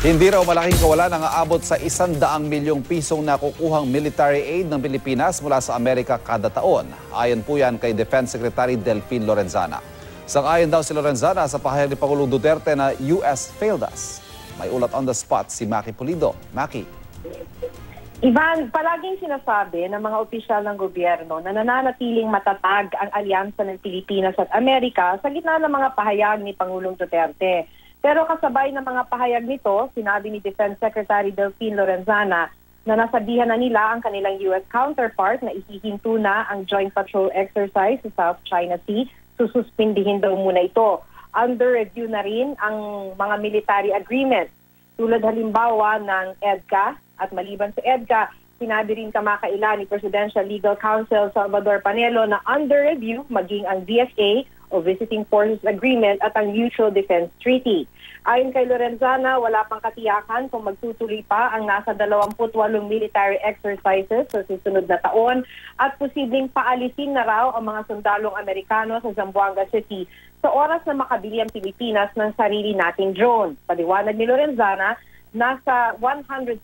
Hindi raw malaking kawalan ang aabot sa isandaang milyong pisong nakukuhang military aid ng Pilipinas mula sa Amerika kada taon. Ayon po yan kay Defense Secretary Delphine Lorenzana. Sang-ayon daw si Lorenzana sa pahayag ni Pangulong Duterte na US failed us. May ulat on the spot si Maki Pulido. Maki. Ivan, palaging sinasabi ng mga opisyal ng gobyerno na nananatiling matatag ang alyansa ng Pilipinas at Amerika sa gitna ng mga pahayag ni Pangulong Duterte. Pero kasabay ng mga pahayag nito, sinabi ni Defense Secretary Delphine Lorenzana na nasabihan na nila ang kanilang U.S. counterpart na ihihinto na ang joint patrol exercise sa South China Sea. Sususpindihin daw muna ito. Under review na rin ang mga military agreements tulad halimbawa ng EDCA at maliban sa EDCA, sinabi rin kamakailan ni Presidential Legal Counsel Salvador Panelo na under review maging ang DFA o Visiting Forces Agreement at ang Mutual Defense Treaty. Ayon kay Lorenzana, wala pang katiyakan kung magtutuloy pa ang nasa 28 military exercises sa susunod na taon at posibleng paalisin na raw ang mga sundalong Amerikano sa Zamboanga City sa oras na makabili ang Pilipinas ng sarili nating drone. Paliwanag ni Lorenzana, nasa 107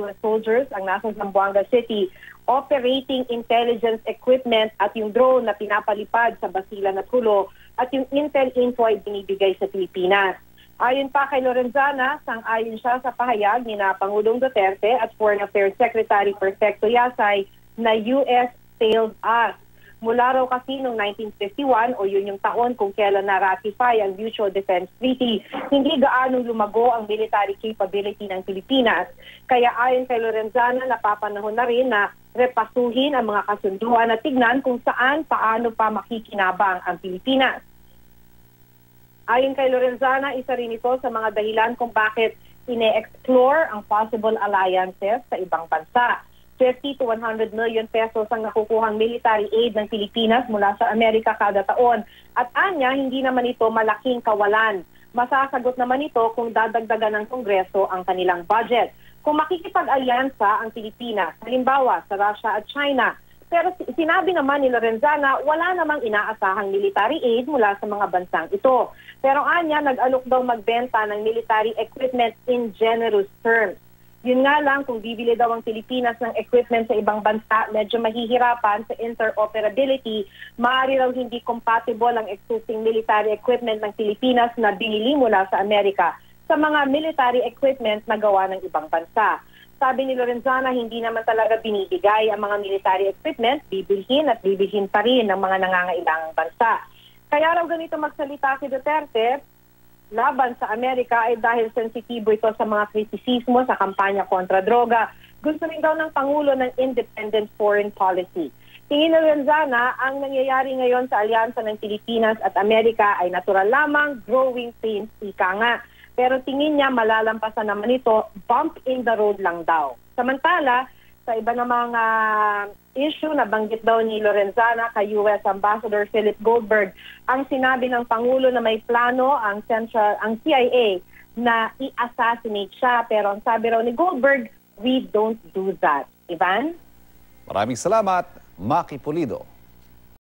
US soldiers ang nasa Zamboanga City operating intelligence equipment at yung drone na pinapalipad sa Basilan at Hulo at yung intel info ay binibigay sa Pilipinas. Ayon pa kay Lorenzana, sang-ayon siya sa pahayag ni na Pangulong Duterte at Foreign Affairs Secretary Perfecto Yasay na US failed us Mula raw kasi noong 1951 o yun yung taon kung kailan na-ratify ang Mutual Defense Treaty, hindi gaanong lumago ang military capability ng Pilipinas. Kaya ayon kay Lorenzana, napapanahon na rin na repasuhin ang mga kasunduan at tignan kung saan paano pa makikinabang ang Pilipinas. Ayon kay Lorenzana, isa rin ito sa mga dahilan kung bakit ine-explore ang possible alliances sa ibang bansa. 50 to 100 million pesos ang nakukuhang military aid ng Pilipinas mula sa Amerika kada taon. At anya, hindi naman ito malaking kawalan. Masasagot naman ito kung dadagdagan ng Kongreso ang kanilang budget. Kung makikipag-alyansa ang Pilipinas, halimbawa sa Russia at China, pero sinabi naman ni Lorenzana, wala namang inaasahang military aid mula sa mga bansang ito. Pero anya, nag-alok daw magbenta ng military equipment in generous terms. Yun nga lang, kung bibili daw ang Pilipinas ng equipment sa ibang bansa, medyo mahihirapan sa interoperability. Maaari raw hindi compatible ang existing military equipment ng Pilipinas na binili mula sa Amerika sa mga military equipment na gawa ng ibang bansa. Sabi ni Lorenzana, hindi naman talaga binibigay ang mga military equipment, bibilhin at bibilhin pa rin ng mga nangangailangang bansa. Kaya raw ganito magsalita si Duterte, laban sa Amerika ay dahil sensitibo ito sa mga kritisismo sa kampanya kontra droga. Gusto rin daw ng Pangulo ng independent foreign policy. Tingin na Lenzana, ang nangyayari ngayon sa alyansa ng Pilipinas at Amerika ay natural lamang, growing pains, ika nga. Pero tingin niya malalampasan naman ito, bump in the road lang daw. Samantala, sa iba namang uh, issue na banggit daw ni Lorenzana kay US Ambassador Philip Goldberg ang sinabi ng Pangulo na may plano ang Central ang CIA na i-assassinate siya pero ang sabi raw ni Goldberg we don't do that. Ivan? Maraming salamat, Maki Pulido.